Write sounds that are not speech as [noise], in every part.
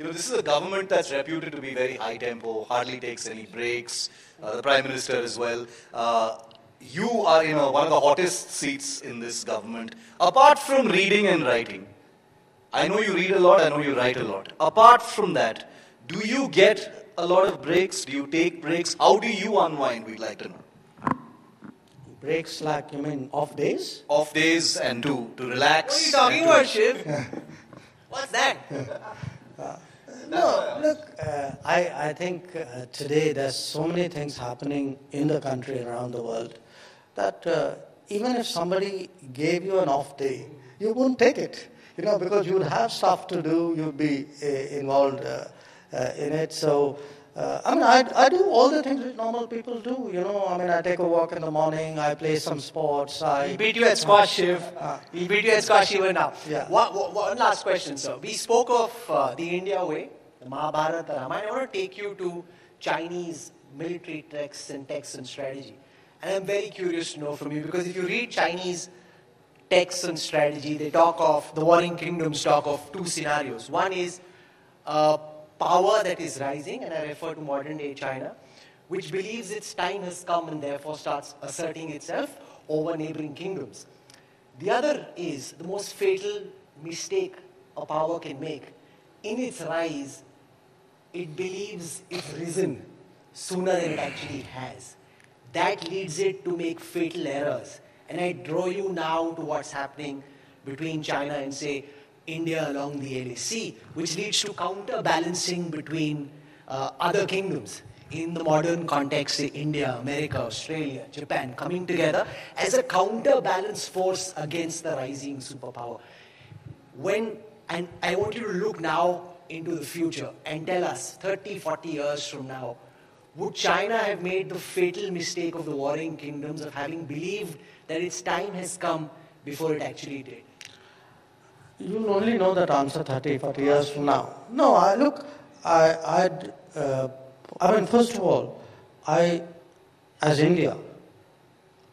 you know, this is a government that's reputed to be very high tempo, hardly takes any breaks. Uh, the Prime Minister as well. Uh, you are in a, one of the hottest seats in this government. Apart from reading and writing, I know you read a lot, I know you write a lot. Apart from that, do you get a lot of breaks? Do you take breaks? How do you unwind? We'd like to know. Breaks like, you mean off days? Off days and to, to relax. What are you talking about, Shiv? [laughs] What's that? No, look, uh, I, I think uh, today there's so many things happening in the country around the world that uh, even if somebody gave you an off day, you wouldn't take it, you know, because you would have stuff to do, you'd be uh, involved uh, uh, in it. So, uh, I mean, I, I do all the things that normal people do, you know. I mean, I take a walk in the morning, I play some sports, I. We beat you at squash, Shiv. We beat you at squash even now. Yeah. One, one- one last question, sir. We spoke of uh, the India way, the Mahabharata, Ramayana. I want to take you to Chinese military texts and texts and strategy. And I'm very curious to know from you because if you read Chinese texts and strategy, they talk of, the warring kingdoms talk of two scenarios. One is uh, power that is rising, and I refer to modern day China, which believes its time has come and therefore starts asserting itself over neighboring kingdoms. The other is the most fatal mistake a power can make. In its rise, it believes it's risen sooner than it actually has. That leads it to make fatal errors. And I draw you now to what's happening between China and, say, India along the LAC, which leads to counterbalancing between uh, other kingdoms. In the modern context, say India, America, Australia, Japan, coming together as a counterbalance force against the rising superpower when and i want you to look now into the future and tell us 30 40 years from now would china have made the fatal mistake of the warring kingdoms of having believed that its time has come before it actually did You'll only know that answer 30, 40 years from now. No, I look, I, I'd, uh, I mean, first of all, I, as India,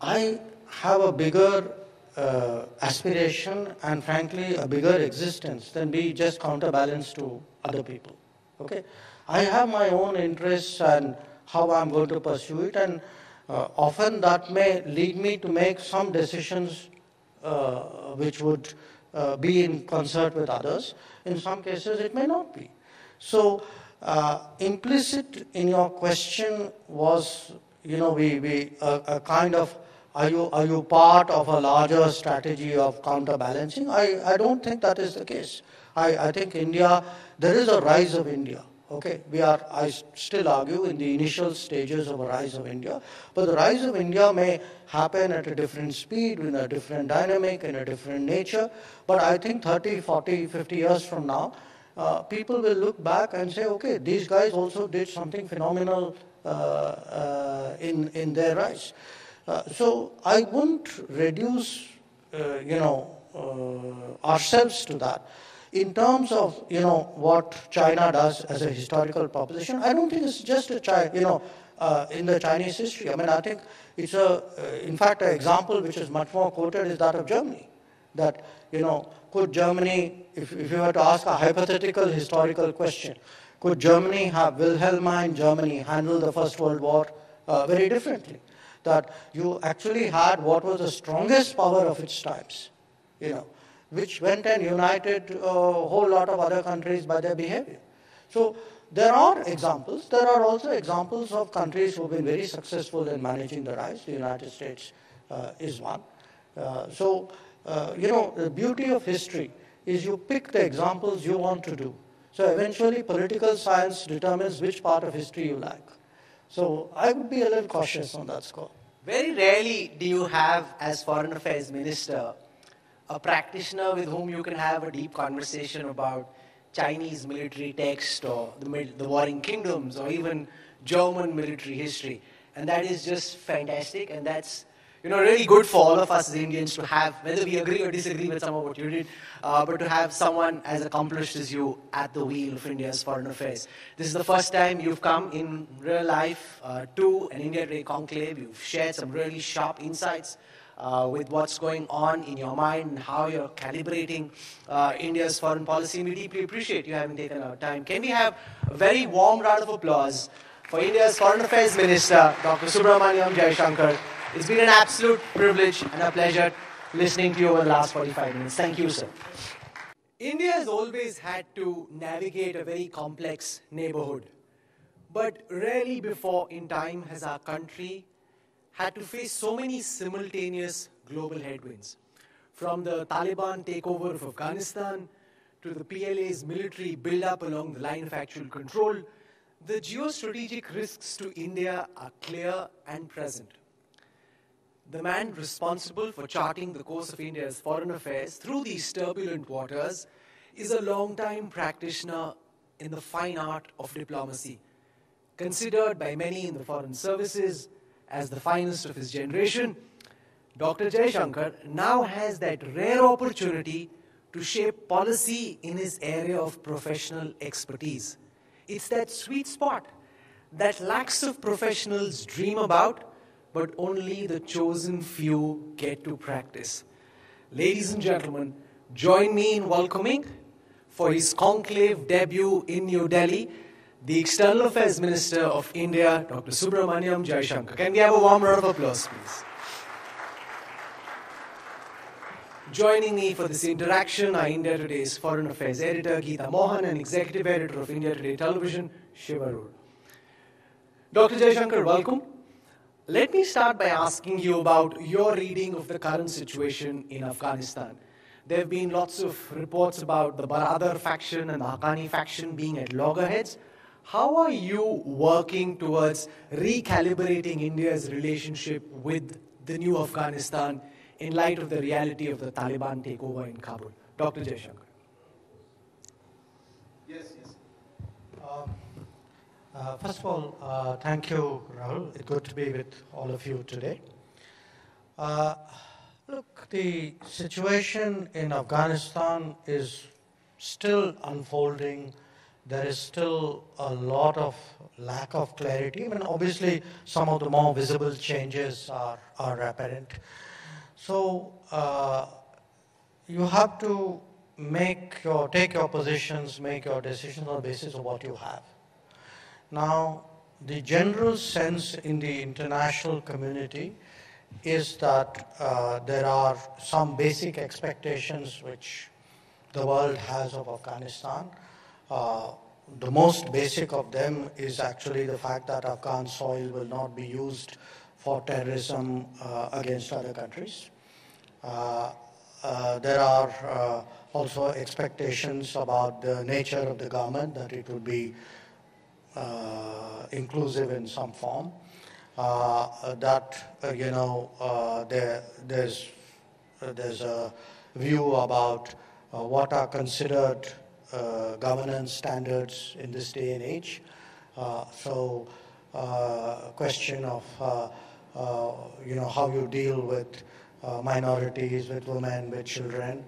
I have a bigger uh, aspiration and frankly a bigger existence than be just counterbalance to other people. Okay? I have my own interests and how I'm going to pursue it and uh, often that may lead me to make some decisions uh, which would uh, be in concert with others. In some cases, it may not be. So, uh, implicit in your question was, you know, we, we a, a kind of, are you, are you part of a larger strategy of counterbalancing? I, I don't think that is the case. I, I think India, there is a rise of India. Okay, we are, I still argue, in the initial stages of a rise of India. But the rise of India may happen at a different speed, in a different dynamic, in a different nature. But I think 30, 40, 50 years from now, uh, people will look back and say, okay, these guys also did something phenomenal uh, uh, in, in their rise. Uh, so I wouldn't reduce, uh, you know, uh, ourselves to that. In terms of, you know, what China does as a historical proposition, I don't think it's just a China, you know, uh, in the Chinese history. I mean, I think it's a, uh, in fact, an example which is much more quoted is that of Germany. That, you know, could Germany, if, if you were to ask a hypothetical historical question, could Germany have Wilhelmine Germany handle the First World War very differently? That you actually had what was the strongest power of its times, you know, which went and united a whole lot of other countries by their behavior. So there are examples. There are also examples of countries who have been very successful in managing the rise. The United States uh, is one. Uh, so, uh, you know, the beauty of history is you pick the examples you want to do. So eventually political science determines which part of history you like. So I would be a little cautious on that score. Very rarely do you have, as Foreign Affairs Minister, a practitioner with whom you can have a deep conversation about Chinese military text or the, the Warring Kingdoms or even German military history. And that is just fantastic and that's you know, really good for all of us as Indians to have, whether we agree or disagree with some of what you did, uh, but to have someone as accomplished as you at the wheel of India's foreign affairs. This is the first time you've come in real life uh, to an India Day conclave. You've shared some really sharp insights uh, with what's going on in your mind how you're calibrating uh, India's foreign policy. And we deeply appreciate you having taken our time. Can we have a very warm round of applause for India's Foreign Affairs Minister, Dr. Subrahmanyam Jaishankar? It's been an absolute privilege and a pleasure listening to you over the last 45 minutes. Thank you, sir. India has always had to navigate a very complex neighborhood. But rarely before in time has our country had to face so many simultaneous global headwinds. From the Taliban takeover of Afghanistan to the PLA's military build-up along the line of actual control, the geostrategic risks to India are clear and present. The man responsible for charting the course of India's foreign affairs through these turbulent waters is a long-time practitioner in the fine art of diplomacy, considered by many in the foreign services as the finest of his generation, Dr. Jaishankar now has that rare opportunity to shape policy in his area of professional expertise. It's that sweet spot that lakhs of professionals dream about, but only the chosen few get to practice. Ladies and gentlemen, join me in welcoming for his conclave debut in New Delhi the External Affairs Minister of India, Dr. Subrahmanyam Jaishankar. Can we have a warm round of applause, please? Joining me for this interaction are India Today's Foreign Affairs Editor Geeta Mohan and Executive Editor of India Today Television, Shiv Aroor. Dr. Jaishankar, welcome. Let me start by asking you about your reading of the current situation in Afghanistan. There have been lots of reports about the Baradar faction and the Haqqani faction being at loggerheads. How are you working towards recalibrating India's relationship with the new Afghanistan in light of the reality of the Taliban takeover in Kabul? Dr. Jaishankar. Uh, first of all, uh, thank you, Rahul. It's good to be with all of you today. Uh, look, the situation in Afghanistan is still unfolding. There is still a lot of lack of clarity. I mean, obviously, some of the more visible changes are, are apparent. So uh, you have to make your, take your positions, make your decisions on the basis of what you have. Now, the general sense in the international community is that uh, there are some basic expectations which the world has of Afghanistan. Uh, the most basic of them is actually the fact that Afghan soil will not be used for terrorism uh, against other countries. Uh, uh, there are uh, also expectations about the nature of the government, that it would be Uh, inclusive in some form. Uh, that, uh, you know, there, there's, there's a view about what are considered uh, governance standards in this day and age. Uh, so, uh, question of you know how you deal with minorities, with women, with children.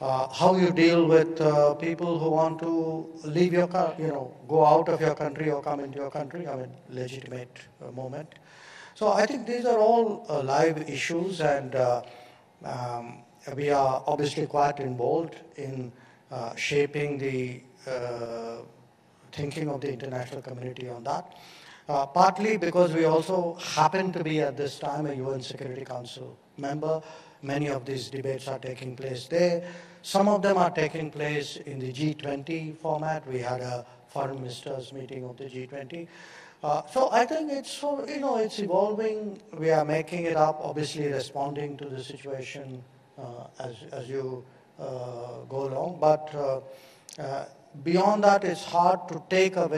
Uh, how you deal with uh, people who want to leave your, you know, go out of your country or come into your country, I mean, legitimate uh, moment. So I think these are all live issues and um, we are obviously quite involved in uh, shaping the uh, thinking of the international community on that. Uh, partly because we also happen to be at this time a UN Security Council member. Many of these debates are taking place there. Some of them are taking place in the G20 format. We had a foreign ministers meeting of the G20. Uh, so I think it's you know it's evolving. We are making it up, obviously responding to the situation uh, as as you uh, go along. But uh, beyond that, it's hard to take a very